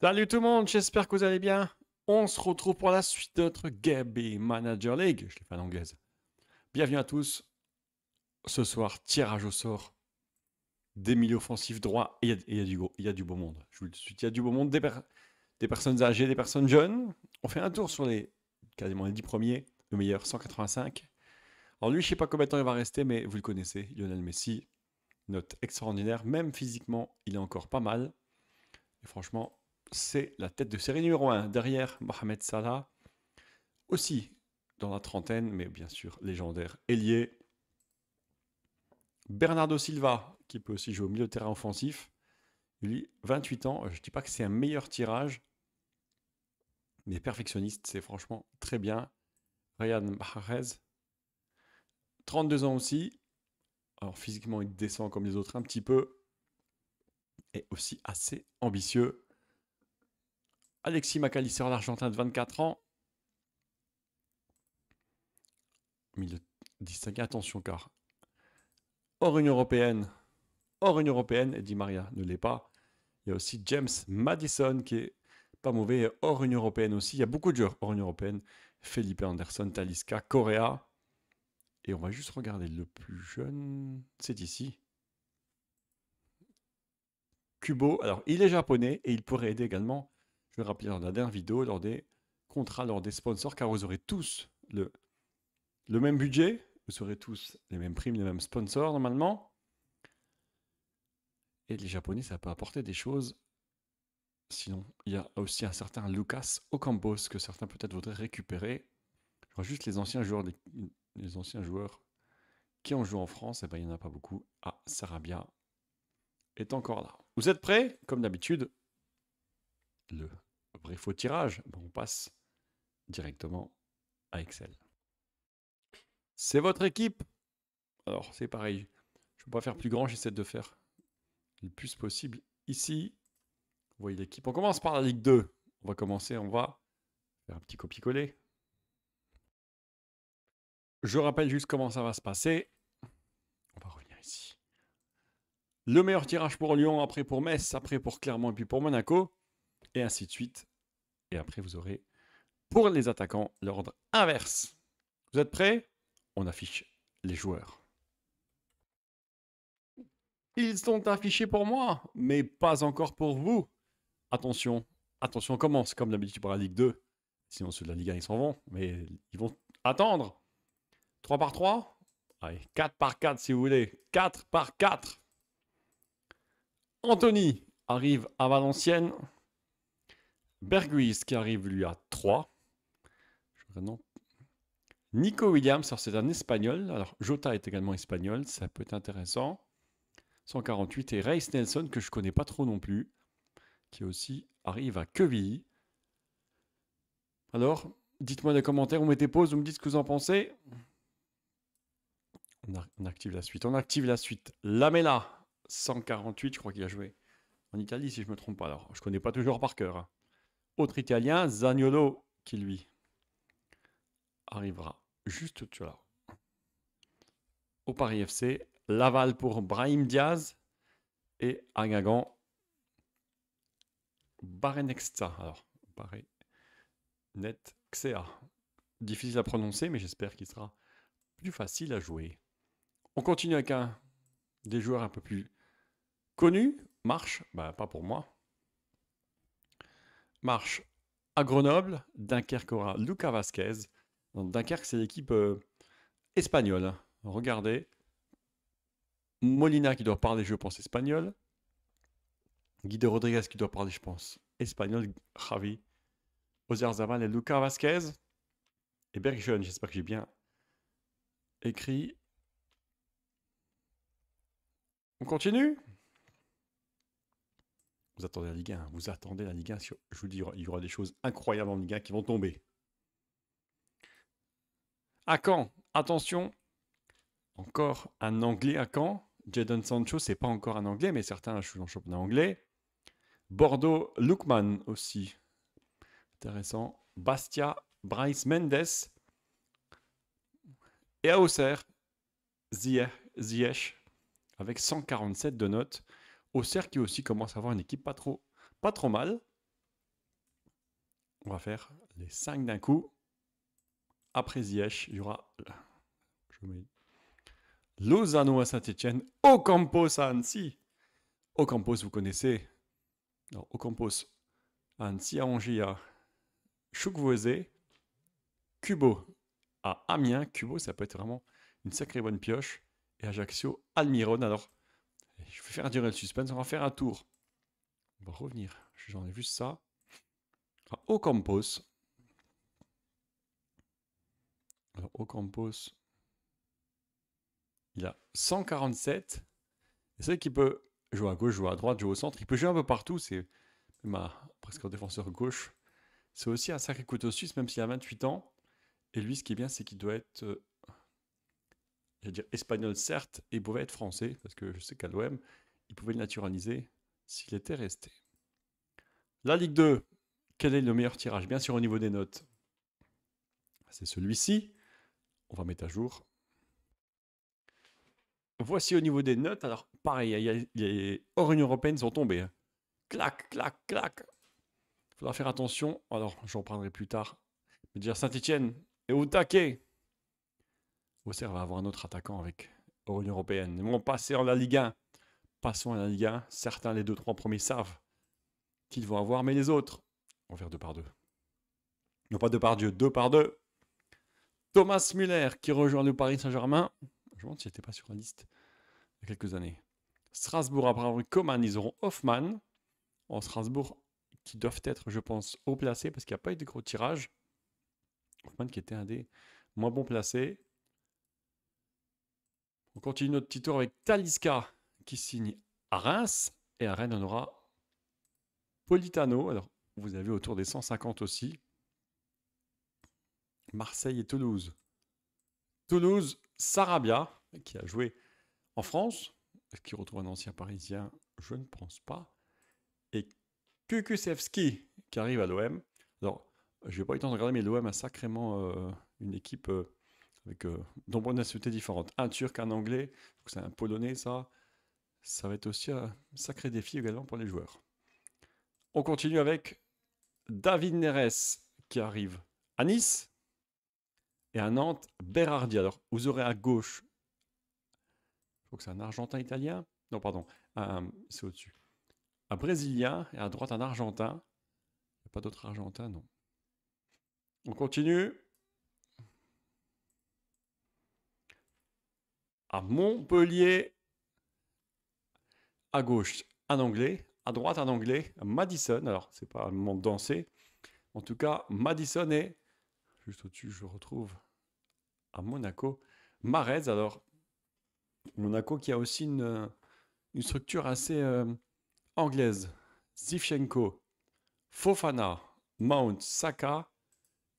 Salut tout le monde, j'espère que vous allez bien. On se retrouve pour la suite de notre Gaby Manager League. Je l'ai fait en anglaise. Bienvenue à tous. Ce soir, tirage au sort des milieux offensifs droits. Il y, a du beau- monde. Je vous le il y a du beau monde. Des personnes âgées, des personnes jeunes. On fait un tour sur les quasiment les 10 premiers. Le meilleur, 185. Alors lui, je sais pas combien de temps il va rester, mais vous le connaissez. Lionel Messi, note extraordinaire. Même physiquement, il est encore pas mal. Et franchement, c'est la tête de série numéro 1. Derrière, Mohamed Salah, aussi dans la trentaine, mais bien sûr légendaire, ailier. Bernardo Silva, qui peut aussi jouer au milieu de terrain offensif. Lui, 28 ans. Je ne dis pas que c'est un meilleur tirage, mais perfectionniste, c'est franchement très bien. Ryan Mahrez, 32 ans aussi. Alors physiquement, il descend comme les autres un petit peu. Et aussi assez ambitieux. Alexis McAllister, l'Argentin de 24 ans. Milieu distingué, attention car hors Union Européenne, hors Union Européenne, et Di Maria ne l'est pas. Il y a aussi James Madison qui est pas mauvais, hors Union Européenne aussi. Il y a beaucoup de joueurs hors Union Européenne. Felipe Anderson, Talisca, Correa. Et on va juste regarder le plus jeune. C'est ici. Kubo. Alors, il est japonais et il pourrait aider également je vais rappeler dans la dernière vidéo, lors des contrats, lors des sponsors, car vous aurez tous le, même budget, vous aurez tous les mêmes primes, les mêmes sponsors normalement. Et les Japonais, ça peut apporter des choses. Sinon, il y a aussi un certain Lucas Ocampos que certains peut-être voudraient récupérer. Juste les anciens joueurs, les anciens joueurs qui ont joué en France, et ben, il n'y en a pas beaucoup. Ah, Sarabia est encore là. Vous êtes prêts? Comme d'habitude, le faux tirage, ben, on passe directement à Excel. C'est votre équipe. Alors, c'est pareil. Je ne peux pas faire plus grand, j'essaie de faire le plus possible ici. Vous voyez l'équipe. On commence par la Ligue 2. On va commencer, on va faire un petit copier-coller. Je rappelle juste comment ça va se passer. On va revenir ici. Le meilleur tirage pour Lyon, après pour Metz, après pour Clermont et puis pour Monaco et ainsi de suite. Et après, vous aurez pour les attaquants l'ordre inverse. Vous êtes prêts? On affiche les joueurs. Ils sont affichés pour moi, mais pas encore pour vous. Attention, attention, on commence comme d'habitude pour la Ligue 2. Sinon, ceux de la Ligue 1, ils s'en vont, mais ils vont attendre. 3 par 3 Allez, 4 par 4 si vous voulez. 4 par 4. Anthony arrive à Valenciennes. Berguis qui arrive lui à 3. Non. Nico Williams, c'est un espagnol. Alors Jota est également espagnol, ça peut être intéressant. 148 et Reis Nelson que je connais pas trop non plus, qui aussi arrive à Quevilly. Alors, dites-moi dans les commentaires, vous mettez pause, vous me dites ce que vous en pensez. On active la suite. On active la suite. Lamela, 148, je crois qu'il a joué en Italie si je me trompe pas. Alors, je connais pas toujours par cœur. hein. Autre Italien, Zagnolo, qui lui arrivera juste au-dessus là. Au Paris FC, Laval pour Brahim Diaz et Guingamp, Barenexta. Alors, Barenexea. Difficile à prononcer, mais j'espère qu'il sera plus facile à jouer. On continue avec un des joueurs un peu plus connus. Marche, bah, pas pour moi. Marche à Grenoble. Dunkerque aura Luca Vasquez. Donc, Dunkerque, c'est l'équipe euh, espagnole. Regardez. Molina qui doit parler, je pense, espagnol. Guido Rodriguez qui doit parler, je pense, espagnol. Javi. Oyarzabal et Luca Vasquez. Et Bergson, j'espère que j'ai bien écrit. On continue? Vous attendez la Ligue 1. Vous attendez la Ligue 1. Je vous dis, il y aura- des choses incroyables en Ligue 1 qui vont tomber. À Caen, attention, encore un Anglais à Caen. Jadon Sancho, c'est pas encore un Anglais, mais certains jouent le championnat anglais. Bordeaux, Lookman aussi. Intéressant. Bastia, Bryce Mendes. Et à Auxerre, Ziyech, avec 147 de notes. Auxerre qui aussi commence à avoir une équipe pas trop, mal. On va faire les 5 d'un coup. Après Ziyech, il y aura je Lozano à Saint-Etienne, Ocampos à Annecy. Ocampos, vous connaissez. Non, Ocampos à Annecy, à Angers, à. Cubo à Amiens. Cubo, ça peut être vraiment une sacrée bonne pioche. Et Ajaccio, Almiron. Alors, je vais faire durer le suspense. On va faire un tour. On va revenir. J'en ai vu ça. Au Campos. Alors, au Campos, il a 147. C'est vrai qu'il peut jouer à gauche, jouer à droite, jouer au centre. Il peut jouer un peu partout. C'est presque un défenseur gauche. C'est aussi un sacré couteau suisse, même s'il a 28 ans. Et lui, ce qui est bien, c'est qu'il doit être, dire, espagnol certes, et il pouvait être français, parce que je sais qu'à l'OM, il pouvait le naturaliser s'il était resté. La Ligue 2, quel est le meilleur tirage? Bien sûr, au niveau des notes, c'est celui-ci. On va mettre à jour. Voici au niveau des notes. Alors, pareil, les hors Union Européenne sont tombés. Hein. Clac, clac, clac. Il faudra faire attention. Alors, j'en prendrai plus tard. Mais dire Saint-Etienne et au taquet. Auxerre va avoir un autre attaquant avec hors Union Européenne. Ils vont passer en la Ligue 1. Passons à la Ligue 1. Certains, les deux, trois premiers savent qu'ils vont avoir, mais les autres, on va faire deux par deux. Non pas deux par Dieu, deux par deux. Thomas Müller qui rejoint le Paris Saint-Germain. Je me demande s'il n'était pas sur la liste il y a quelques années. Strasbourg, après avoir Coman, ils auront Hoffman. En Strasbourg, qui doivent être, je pense, haut placés parce qu'il n'y a pas eu de gros tirage. Hoffman qui était un des moins bons placés. On continue notre petit tour avec Taliska qui signe à Reims. Et à Rennes, on aura Politano. Alors, vous avez autour des 150 aussi. Marseille et Toulouse. Toulouse, Sarabia, qui a joué en France. Est-ce qu'il retrouve un ancien parisien Je ne pense pas. Et Kukusevski, qui arrive à l'OM. Alors, je n'ai pas eu le temps de regarder, mais l'OM a sacrément euh, une équipe euh, avec euh, nombreuses nationalités différentes. Un turc, un anglais, c'est un polonais, ça. Ça va être aussi un sacré défi également pour les joueurs. On continue avec David Neres qui arrive à Nice et à Nantes, Berardi. Alors, vous aurez à gauche, je crois que c'est un Argentin italien. Non, pardon, c'est au-dessus. Un Brésilien et à droite un Argentin. Il n'y a pas d'autre Argentin, non. On continue. Montpellier, à gauche, un Anglais, à droite un Anglais, Madison. Alors, c'est pas le moment de danser. En tout cas, Madison est juste au-dessus. Je retrouve à Monaco. Marez, alors, Monaco qui a aussi une, structure assez euh, anglaise. Zivchenko, Fofana, Mount, Saka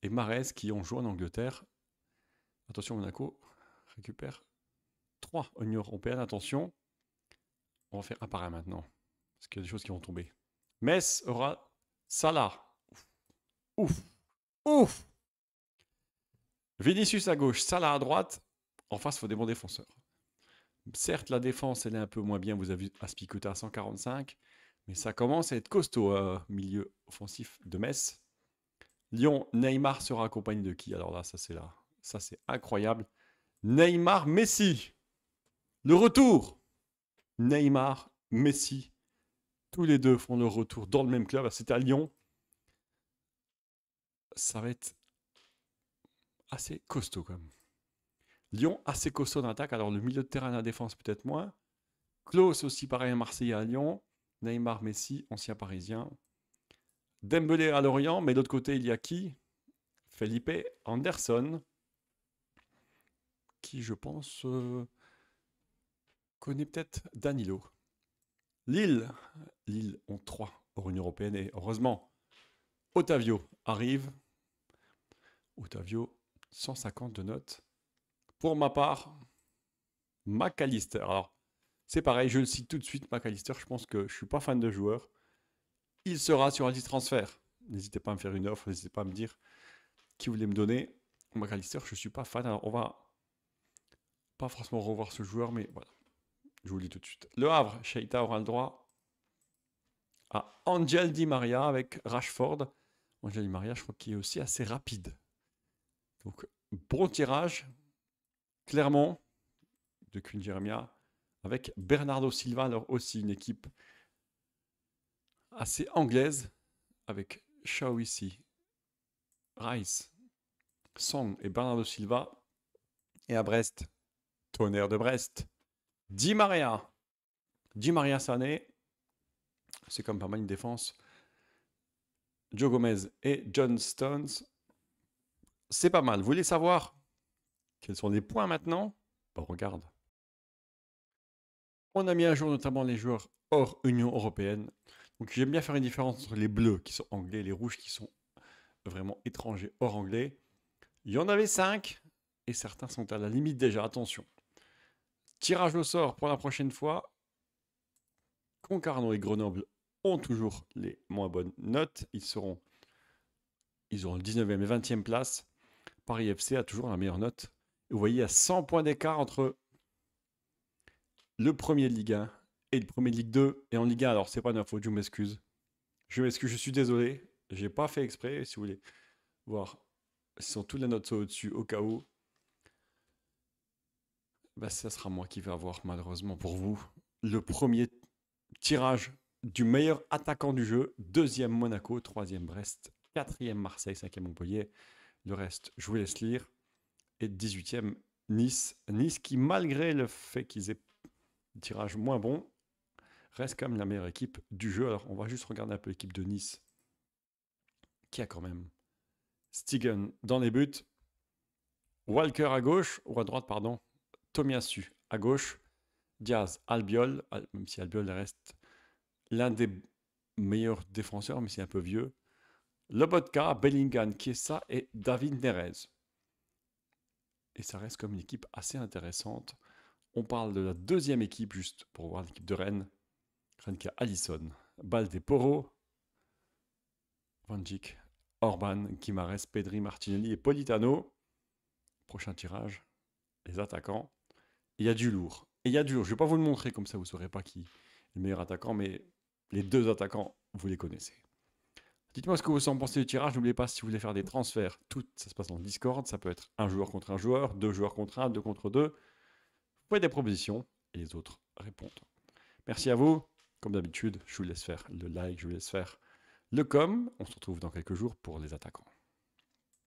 et Marez qui ont joué en Angleterre. Attention, Monaco récupère 3 Union européenne. Attention, on va faire apparaître maintenant. Parce qu'il y a des choses qui vont tomber. Metz aura Salah. Ouf. Ouf. Vinicius à gauche, Salah à droite. En face, il faut des bons défenseurs. Certes, la défense, elle est un peu moins bien. Vous avez Aspicuta à 145. Mais ça commence à être costaud, euh, milieu offensif de Metz. Lyon, Neymar sera accompagné de qui? Alors là, ça c'est là. Ça c'est incroyable. Neymar, Messi. Le retour. Neymar, Messi. Tous les deux font le retour dans le même club. C'est à Lyon. Ça va être assez costaud quand même. Lyon, assez costaud en attaque. Alors le milieu de terrain, la défense peut-être moins. Klaus aussi pareil, un Marseillais à Lyon. Neymar, Messi, ancien parisien. Dembélé à Lorient, mais de l'autre côté, il y a qui? Felipe Anderson, qui je pense euh, connaît peut-être Danilo. Lille, Lille ont trois hors Union Européenne et heureusement, Otavio arrive. Otavio, 150 de notes. Pour ma part, McAllister. Alors, c'est pareil, je le cite tout de suite, McAllister. Je pense que je ne suis pas fan de joueur. Il sera sur un liste transfert. N'hésitez pas à me faire une offre, n'hésitez pas à me dire qui voulez me donner. McAllister, je ne suis pas fan. Alors, on va pas forcément revoir ce joueur, mais voilà. Je vous le dis tout de suite. Le Havre, Sheita aura le droit à Angel Di Maria avec Rashford. Angel Maria, je crois qu'il est aussi assez rapide. Donc, bon tirage. Clairement, de Queen Jeremia. Avec Bernardo Silva, alors aussi une équipe assez anglaise. Avec Shaoisi, Rice, Song et Bernardo Silva. Et à Brest, Tonnerre de Brest, Di Maria. Di Maria Sané, c'est comme pas mal une défense. Joe Gomez et John Stones, c'est pas mal. Vous voulez savoir quels sont les points maintenant? On regarde. On a mis à jour notamment les joueurs hors Union Européenne. Donc j'aime bien faire une différence entre les bleus qui sont anglais et les rouges qui sont vraiment étrangers hors anglais. Il y en avait 5 et certains sont à la limite déjà. Attention. Tirage au sort pour la prochaine fois. Concarneau et Grenoble ont toujours les moins bonnes notes. Ils seront ils auront le 19e et 20e place. Paris FC a toujours la meilleure note. vous voyez, il y a 100 points d'écart entre le premier de Ligue 1 et le premier de Ligue 2. Et en Ligue 1, alors c'est pas ma faute, je m'excuse. Je m'excuse, je suis désolé. J'ai pas fait exprès. Si vous voulez voir si sont toutes les notes au-dessus, au cas où, bah, ça sera moi qui vais avoir malheureusement pour vous le premier tirage du meilleur attaquant du jeu. Deuxième Monaco, troisième Brest, quatrième Marseille, cinquième Montpellier. Le reste, je vous laisse lire. Et 18e Nice. Nice qui, malgré le fait qu'ils aient un tirage moins bon, reste quand même la meilleure équipe du jeu. Alors, on va juste regarder un peu l'équipe de Nice, qui a quand même Stigen dans les buts, Walker à gauche, ou à droite, pardon, Tomiasu à gauche, Diaz, Albiol, même si Albiol reste l'un des meilleurs défenseurs, mais c'est un peu vieux. Lobotka, Bellingham, Kiesa et David Nerez. Et ça reste comme une équipe assez intéressante. On parle de la deuxième équipe, juste pour voir l'équipe de Rennes. Rennes qui a Allison, Balde Poro, Van Dijk, Orban, Guimares, Pedri, Martinelli et Politano. Prochain tirage, les attaquants. Il y a du lourd. Et il y a du lourd. Je ne vais pas vous le montrer comme ça, vous ne saurez pas qui est le meilleur attaquant, mais les deux attaquants, vous les connaissez. Dites-moi ce que vous en pensez du tirage. N'oubliez pas, si vous voulez faire des transferts, tout ça se passe dans Discord. Ça peut être un joueur contre un joueur, deux joueurs contre un, deux contre deux. Vous pouvez des propositions et les autres répondent. Merci à vous. Comme d'habitude, je vous laisse faire le like, je vous laisse faire le com. On se retrouve dans quelques jours pour les attaquants.